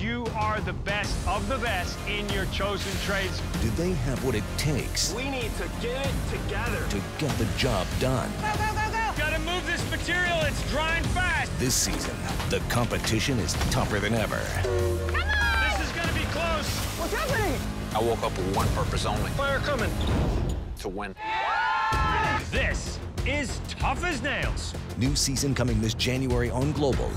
you are the best of the best in your chosen trades. Do they have what it takes We need to get it together. to get the job done? Go, go, go, go! Gotta move this material, it's drying fast. This season, the competition is tougher than ever. Come on, This is gonna be close. What's happening? I woke up with one purpose only Fire coming. to win. This is tough as nails. New season coming this January on Global.